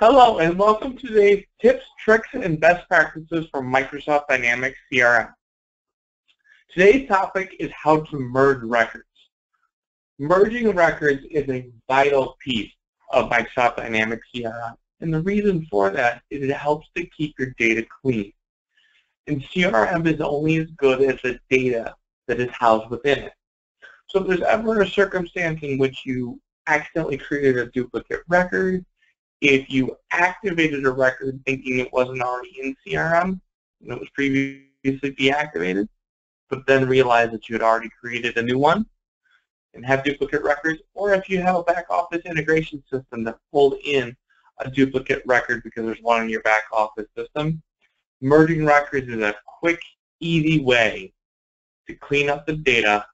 Hello and welcome to today's tips, tricks, and best practices from Microsoft Dynamics CRM. Today's topic is how to merge records. Merging records is a vital piece of Microsoft Dynamics CRM. And the reason for that is it helps to keep your data clean. And CRM is only as good as the data that is housed within it. So if there's ever a circumstance in which you accidentally created a duplicate record, if you activated a record thinking it wasn't already in CRM, and it was previously deactivated, but then realized that you had already created a new one and have duplicate records, or if you have a back office integration system that pulled in a duplicate record because there's one in your back office system, merging records is a quick, easy way to clean up the data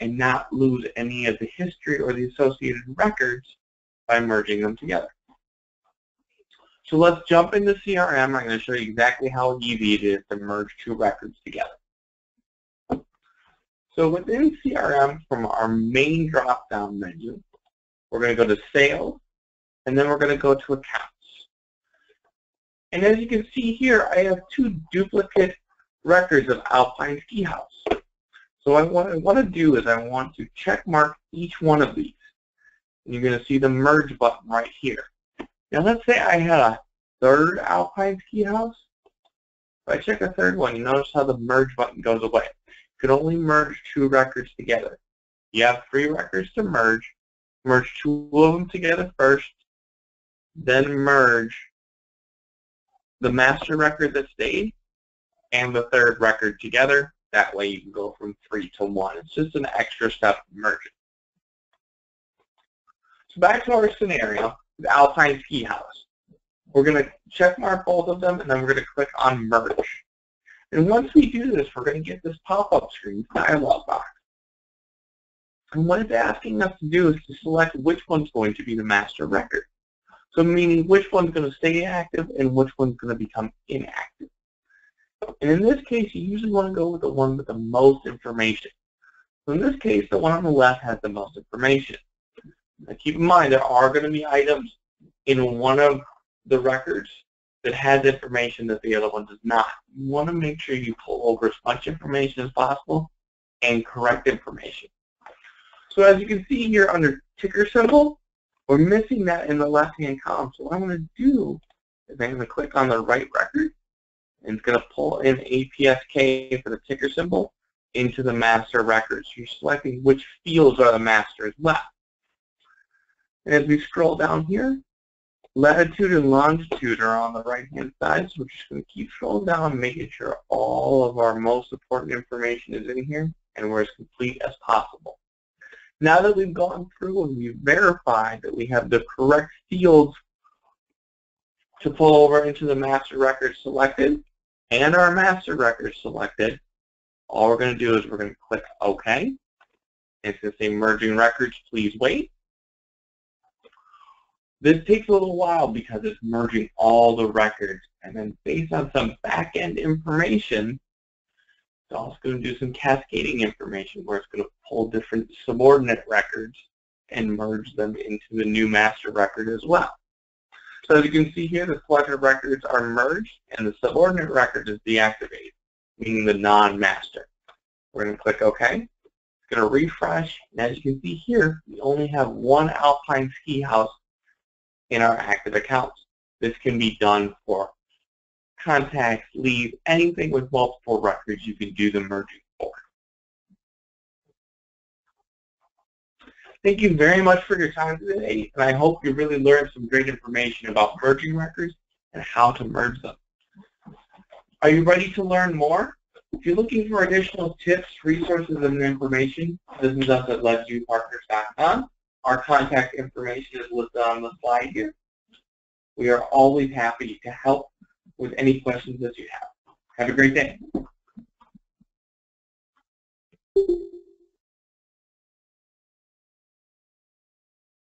and not lose any of the history or the associated records by merging them together. So let's jump into CRM. I'm going to show you exactly how easy it is to merge two records together. So within CRM, from our main drop-down menu, we're going to go to Sales, and then we're going to go to Accounts. And as you can see here, I have two duplicate records of Alpine Ski House. So what I want to do is I want to check mark each one of these. And you're going to see the merge button right here. Now let's say I had a third Alpine ski house. If I check a third one, you notice how the merge button goes away. You can only merge two records together. You have three records to merge. Merge two of them together first, then merge the master record that stayed and the third record together. That way you can go from three to one. It's just an extra step merging. So back to our scenario, the Alpine Ski House. We're going to check mark both of them, and then we're going to click on Merge. And once we do this, we're going to get this pop-up screen dialog box. And what it's asking us to do is to select which one's going to be the master record. So meaning which one's going to stay active and which one's going to become inactive. And in this case, you usually want to go with the one with the most information. So in this case, the one on the left has the most information. Now keep in mind, there are going to be items in one of the records that has information that the other one does not. You want to make sure you pull over as much information as possible and correct information. So as you can see here under ticker symbol, we're missing that in the left-hand column. So what I'm going to do is I'm going to click on the right record, and it's going to pull in APSK for the ticker symbol into the master record. So you're selecting which fields are the master as well. And as we scroll down here, latitude and longitude are on the right-hand side, so we're just going to keep scrolling down, making sure all of our most important information is in here, and we're as complete as possible. Now that we've gone through and we've verified that we have the correct fields to pull over into the master record selected, and our master record selected, all we're going to do is we're going to click OK. It's going to say merging records, please wait. This takes a little while because it's merging all the records. And then based on some back-end information, it's also going to do some cascading information where it's going to pull different subordinate records and merge them into the new master record as well. So as you can see here, the selected records are merged and the subordinate record is deactivated, meaning the non-master. We're going to click OK. It's going to refresh, and as you can see here, we only have one Alpine ski house in our active accounts. This can be done for contacts, leads, anything with multiple records, you can do the merging for. Thank you very much for your time today, and I hope you really learned some great information about merging records and how to merge them. Are you ready to learn more? If you're looking for additional tips, resources, and information, visit us at ledsviewpartners.com. Our contact information is listed on the slide here. We are always happy to help with any questions that you have. Have a great day.